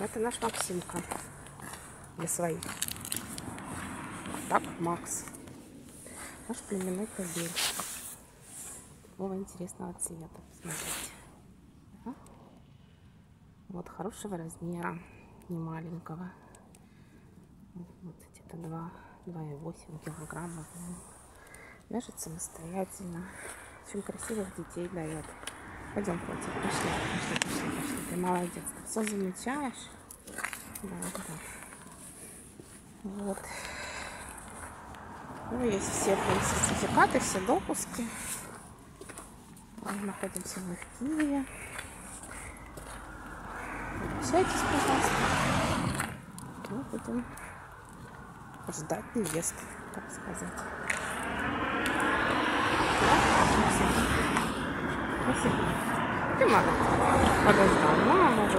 Это наш Максимка. Для своих. Так, Макс. Наш племенной кобель. Такого интересного цвета. Смотрите. Ага. Вот хорошего размера. Не маленького. Вот где-то 2, 2,8 килограмма. Вяжет самостоятельно. Очень красивых детей дает. Пойдем, котик, пошли, пошли, пошли, пошли. Молодец, ты все замечаешь. Да, да. Вот. Ну, есть все сертификаты, все допуски. Мы находимся мы в Киеве. Обращайтесь, пожалуйста. Мы будем ждать невесты, так сказать. ってまだ。私だな、もう。